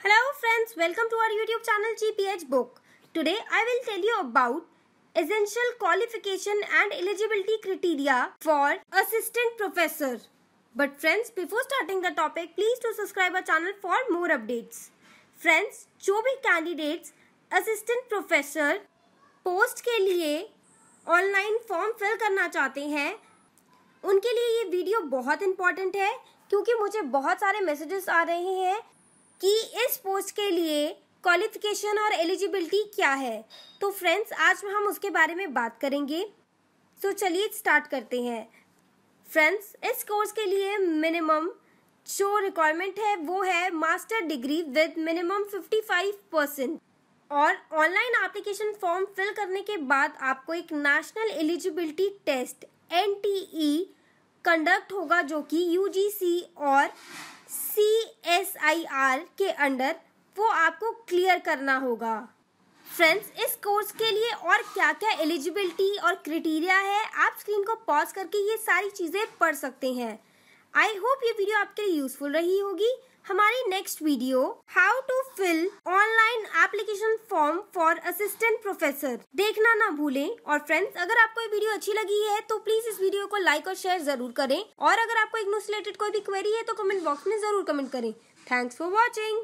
Hello friends, welcome to our YouTube channel GPH Book. Today I will tell you about essential qualification and eligibility criteria for assistant professor. But friends, before starting the topic, please to subscribe our channel for more updates. Friends, जो भी candidates assistant professor post के लिए online form fill करना चाहते हैं उनके लिए ये वीडियो बहुत इंपॉर्टेंट है क्योंकि मुझे बहुत सारे मैसेजेस आ रहे हैं कि इस पोस्ट के लिए क्वालिफिकेशन और एलिजिबिलिटी क्या है? तो फ्रेंड्स आज हम उसके बारे में बात करेंगे। तो चलिए स्टार्ट करते हैं। फ्रेंड्स इस कोर्स के लिए मिनिमम जो रिक्वायरमेंट है, वो है master degree with minimum 55 percent और ऑनलाइन एप्लीकेशन फॉर्म फिल करने के बाद आपको एक national eligibility test N conduct होगा जो कि यूजीसी और सी आई आर के अंडर वो आपको क्लियर करना होगा। फ्रेंड्स इस कोर्स के लिए और क्या क्या एलिजिबिलिटी और क्रिटेरिया है, आप स्क्रीन को पॉज करके ये सारी चीज़ें पढ़ सकते हैं। आई होप ये वीडियो आपके लिए यूजफुल रही होगी। हमारी next video how to fill online application form for assistant professor देखना ना भूलें। और फ्रेंड्स अगर आपको ये वीडियो अच्छी लगी है तो प्लीज़ इस वीडियो को लाइक और शेयर ज़रूर करें। और अगर आपको इग्नोस रिलेटेड कोई भी क्वेरी है तो कमेंट बॉक्स में ज़रूर कमेंट करें। Thanks for watching